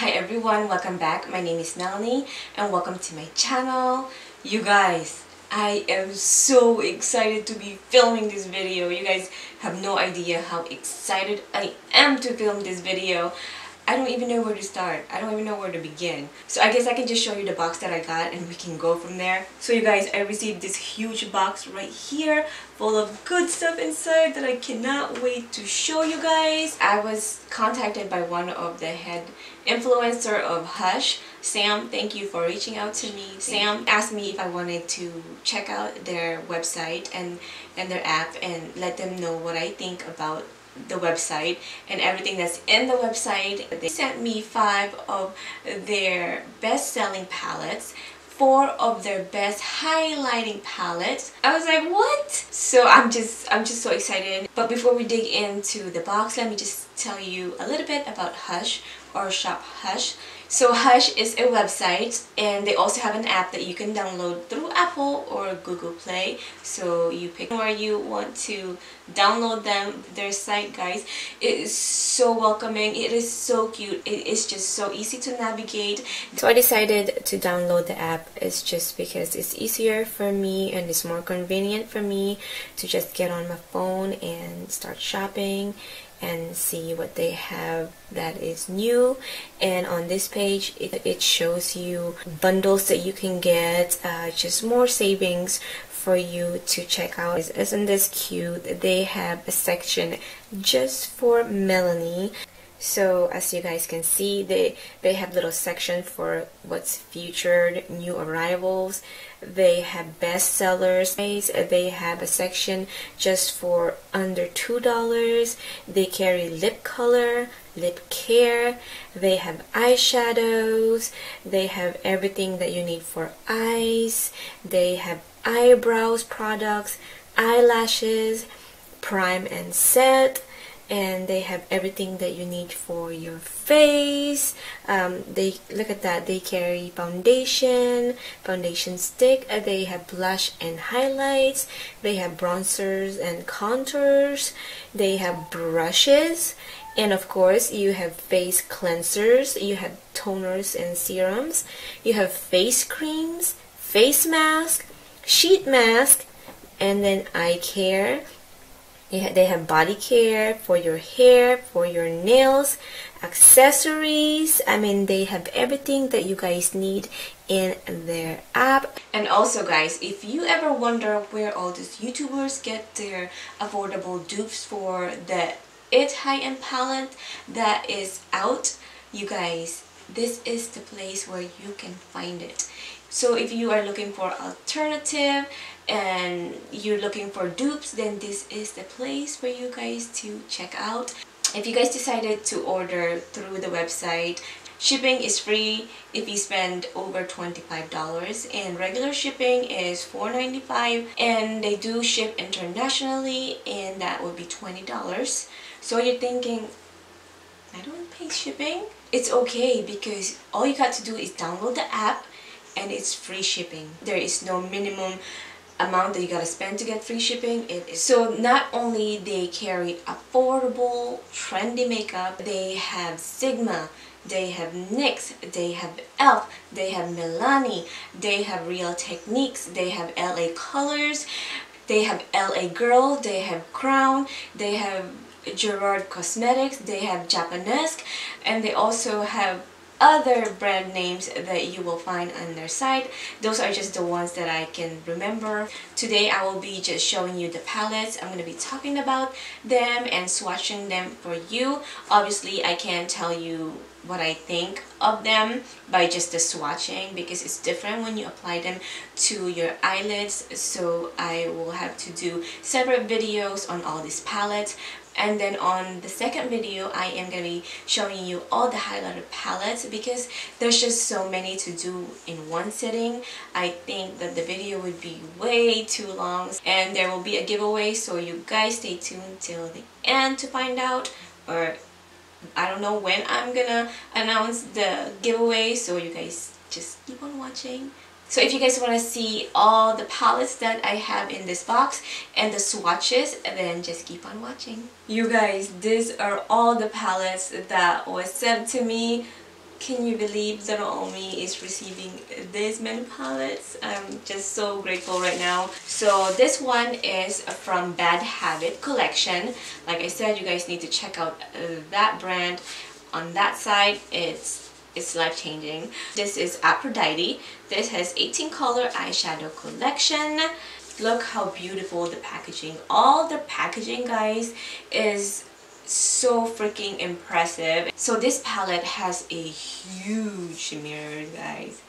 Hi everyone, welcome back. My name is Melanie and welcome to my channel. You guys, I am so excited to be filming this video. You guys have no idea how excited I am to film this video. I don't even know where to start. I don't even know where to begin. So I guess I can just show you the box that I got and we can go from there. So you guys, I received this huge box right here full of good stuff inside that I cannot wait to show you guys. I was contacted by one of the head influencer of Hush. Sam, thank you for reaching out to me. Sam asked me if I wanted to check out their website and, and their app and let them know what I think about the website and everything that's in the website. They sent me five of their best-selling palettes four of their best highlighting palettes. I was like, what? So I'm just I'm just so excited. But before we dig into the box, let me just tell you a little bit about Hush or Shop Hush. So Hush is a website and they also have an app that you can download through Apple or Google Play. So you pick where you want to download them. Their site guys, it is so welcoming. It is so cute. It is just so easy to navigate. So I decided to download the app. It's just because it's easier for me and it's more convenient for me to just get on my phone and start shopping and see what they have that is new. And on this page it, it shows you bundles that you can get uh, just more savings for you to check out. Isn't this cute? They have a section just for Melanie so as you guys can see they they have little section for what's featured new arrivals. They have bestsellers. They have a section just for under two dollars. They carry lip color lip care. They have eyeshadows. They have everything that you need for eyes. They have eyebrows products eyelashes prime and set and they have everything that you need for your face. Um, they look at that they carry foundation foundation stick uh, they have blush and highlights. They have bronzers and contours. They have brushes. And of course you have face cleansers. You have toners and serums. You have face creams face mask sheet mask and then eye care they have body care for your hair, for your nails, accessories. I mean, they have everything that you guys need in their app. And also guys, if you ever wonder where all these YouTubers get their affordable dupes for the It high-end palette that is out, you guys, this is the place where you can find it. So if you are looking for alternative and you're looking for dupes, then this is the place for you guys to check out. If you guys decided to order through the website, shipping is free if you spend over $25 and regular shipping is $4.95 and they do ship internationally and that would be $20. So you're thinking, I don't pay shipping? It's okay because all you got to do is download the app and it's free shipping. There is no minimum amount that you gotta spend to get free shipping. So not only they carry affordable, trendy makeup, they have Sigma, they have NYX, they have e.l.f., they have Milani, they have Real Techniques, they have LA Colors, they have LA Girl, they have Crown, they have Gerard Cosmetics, they have Japanesque, and they also have other brand names that you will find on their site. Those are just the ones that I can remember. Today I will be just showing you the palettes. I'm going to be talking about them and swatching them for you. Obviously I can't tell you what I think of them by just the swatching because it's different when you apply them to your eyelids so I will have to do separate videos on all these palettes and then on the second video I am going to be showing you all the highlighter palettes because there's just so many to do in one sitting. I think that the video would be way too long and there will be a giveaway so you guys stay tuned till the end to find out. Or I don't know when I'm gonna announce the giveaway so you guys just keep on watching so if you guys want to see all the palettes that I have in this box and the swatches, then just keep on watching. You guys, these are all the palettes that was sent to me. can you believe little Omi is receiving this many palettes? I'm just so grateful right now. So this one is from Bad Habit collection. Like I said, you guys need to check out uh, that brand. On that side, it's it's life-changing. This is Aphrodite. This has 18 color eyeshadow collection. Look how beautiful the packaging. All the packaging, guys, is so freaking impressive. So this palette has a huge mirror, guys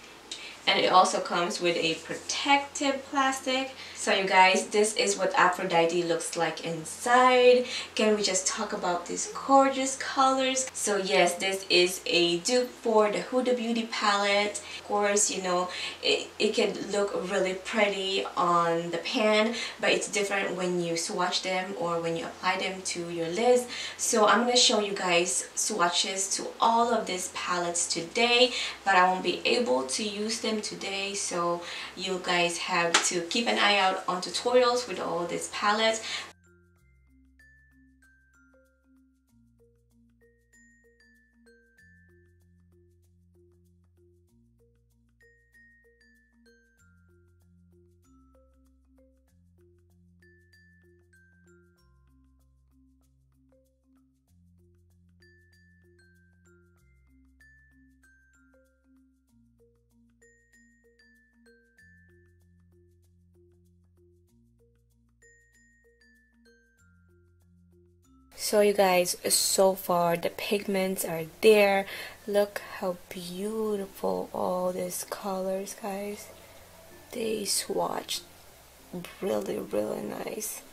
and it also comes with a protective plastic. So you guys this is what Aphrodite looks like inside. Can we just talk about these gorgeous colors? So yes this is a dupe for the Huda Beauty palette. Of course you know it, it can look really pretty on the pan but it's different when you swatch them or when you apply them to your lids so I'm going to show you guys swatches to all of these palettes today but I won't be able to use them today so you guys have to keep an eye out on tutorials with all these palettes so you guys so far. The pigments are there. Look how beautiful all these colors guys. They swatched really really nice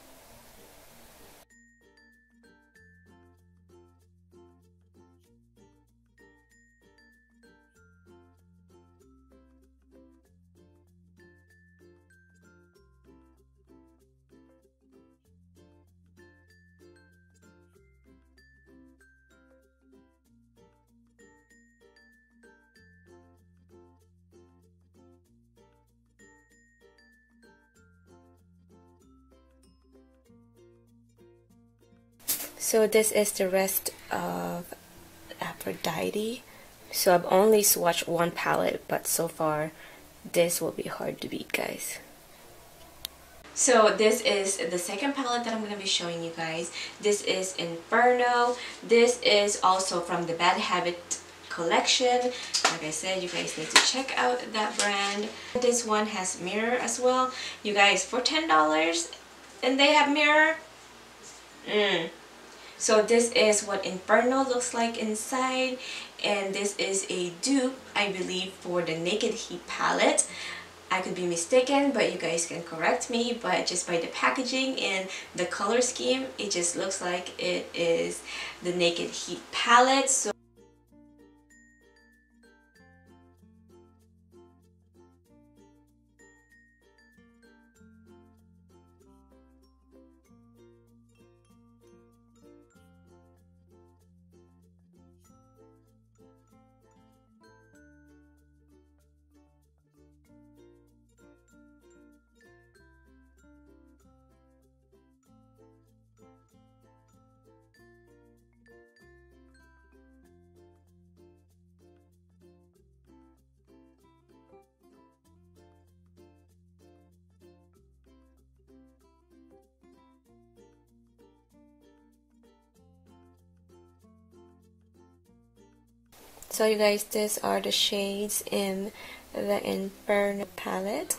so this is the rest of Aphrodite so I've only swatched one palette but so far this will be hard to beat guys so this is the second palette that I'm going to be showing you guys. This is Inferno. This is also from the Bad Habit collection. Like I said, you guys need to check out that brand. This one has mirror as well. You guys, for $10 and they have mirror. Mm, so this is what Inferno looks like inside and this is a dupe I believe for the Naked Heat palette. I could be mistaken but you guys can correct me but just by the packaging and the color scheme it just looks like it is the Naked Heat palette. So So you guys, these are the shades in the Inferno palette.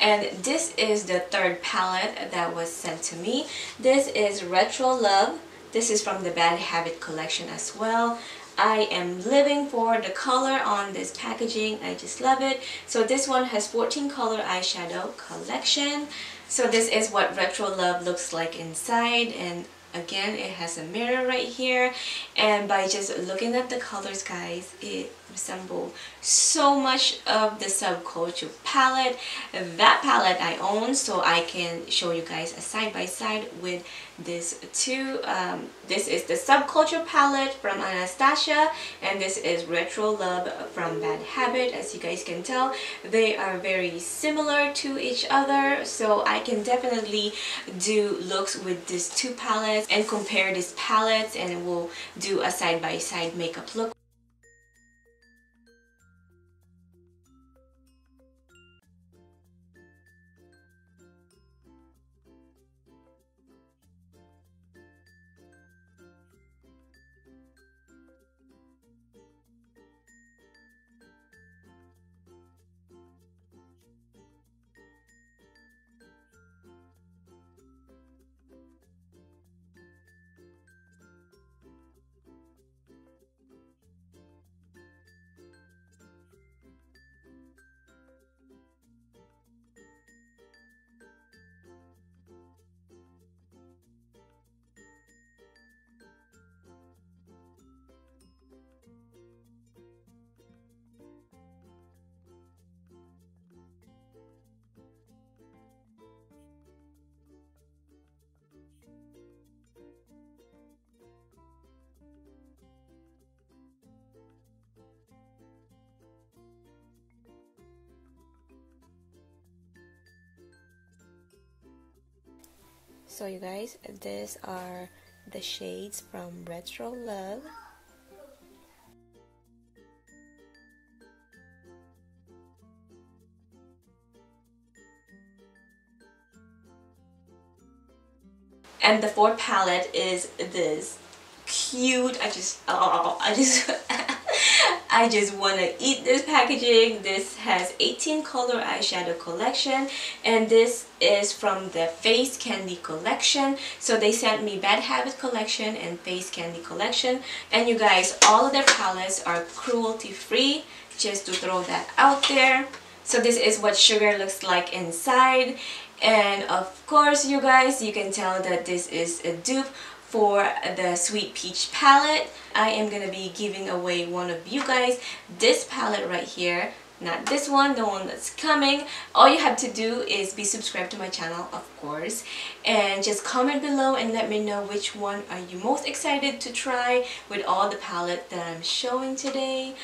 And this is the third palette that was sent to me. This is Retro Love. This is from the Bad Habit collection as well. I am living for the color on this packaging. I just love it. So this one has 14 color eyeshadow collection. So this is what Retro Love looks like inside and again it has a mirror right here. And by just looking at the colors guys it resemble so much of the subculture palette. That palette I own so I can show you guys a side by side with this two um, this is the subculture palette from Anastasia and this is retro love from bad habit. As you guys can tell they are very similar to each other so I can definitely do looks with these two palettes and compare these palettes and we'll do a side by side makeup look So you guys, these are the shades from Retro Love. And the fourth palette is this cute. I just, oh, I just, I just want to eat this packaging. This has 18 color eyeshadow collection and this is from the Face Candy collection. So they sent me Bad Habit collection and Face Candy collection. And you guys, all of their palettes are cruelty free. Just to throw that out there. So this is what sugar looks like inside. And of course, you guys, you can tell that this is a dupe for the Sweet Peach palette. I am going to be giving away one of you guys this palette right here. Not this one, the one that's coming. All you have to do is be subscribed to my channel, of course. And just comment below and let me know which one are you most excited to try with all the palette that I'm showing today.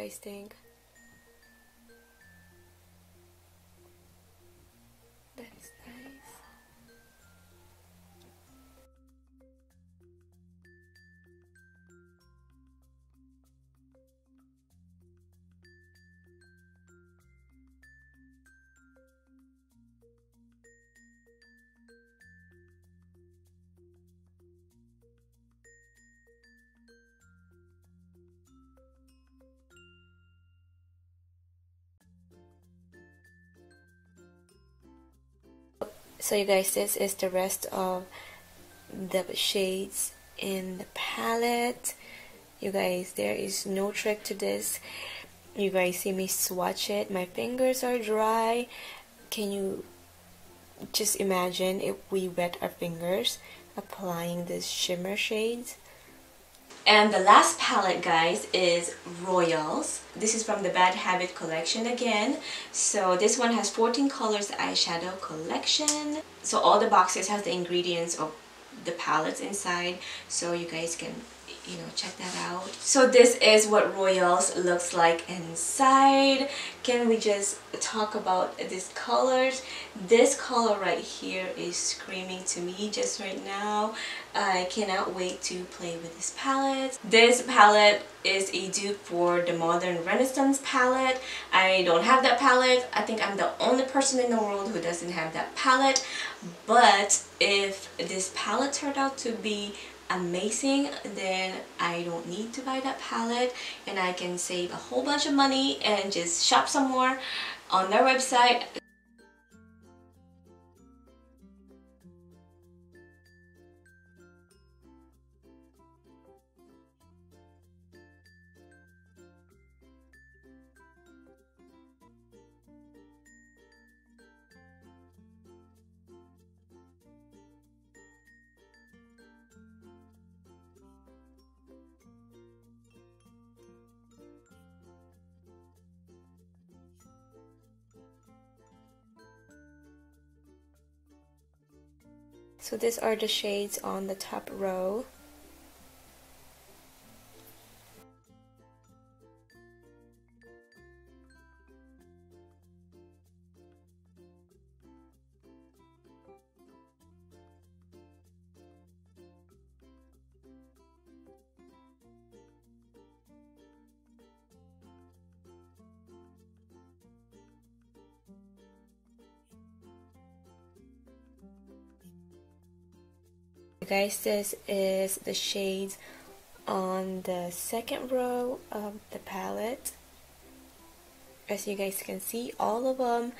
Guys think? So you guys this is the rest of the shades in the palette. You guys there is no trick to this. You guys see me swatch it. My fingers are dry. Can you just imagine if we wet our fingers applying this shimmer shades and the last palette, guys, is Royals. This is from the Bad Habit collection again. So this one has 14 colors eyeshadow collection. So all the boxes has the ingredients of the palettes inside. So you guys can you know check that out. So this is what royals looks like inside. Can we just talk about these colors? This color right here is screaming to me just right now. I cannot wait to play with this palette. This palette is a dupe for the modern renaissance palette. I don't have that palette. I think I'm the only person in the world who doesn't have that palette. But if this palette turned out to be amazing then I don't need to buy that palette and I can save a whole bunch of money and just shop some more on their website So these are the shades on the top row. Guys this is the shades on the second row of the palette. As you guys can see all of them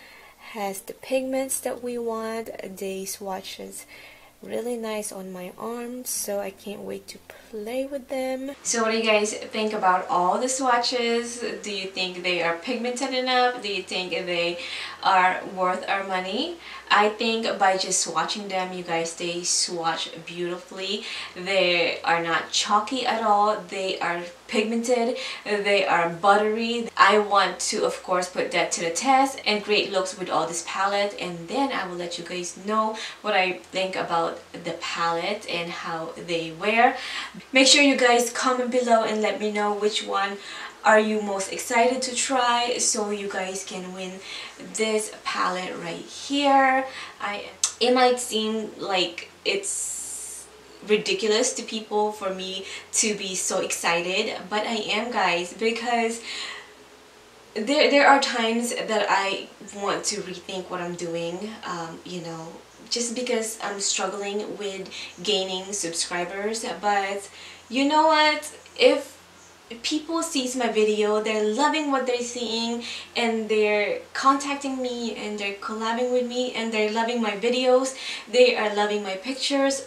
has the pigments that we want. The swatches really nice on my arms so I can't wait to play with them. So what do you guys think about all the swatches? Do you think they are pigmented enough? Do you think they are worth our money? I think by just swatching them, you guys, they swatch beautifully. They are not chalky at all. They are pigmented. They are buttery. I want to, of course, put that to the test and create looks with all this palette. And then I will let you guys know what I think about the palette and how they wear. Make sure you guys comment below and let me know which one are you most excited to try so you guys can win this palette right here I it might seem like it's ridiculous to people for me to be so excited but I am guys because there, there are times that I want to rethink what I'm doing um, you know just because I'm struggling with gaining subscribers. But you know what? If people sees my video they're loving what they're seeing and they're contacting me and they're collabing with me and they're loving my videos they are loving my pictures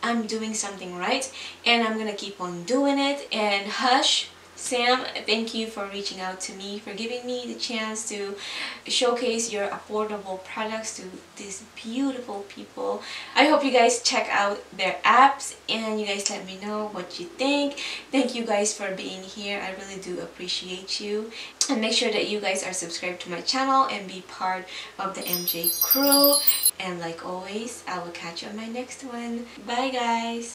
I'm doing something right and I'm gonna keep on doing it. And hush Sam, thank you for reaching out to me, for giving me the chance to showcase your affordable products to these beautiful people. I hope you guys check out their apps and you guys let me know what you think. Thank you guys for being here. I really do appreciate you. And make sure that you guys are subscribed to my channel and be part of the MJ crew. And like always, I will catch you on my next one. Bye guys!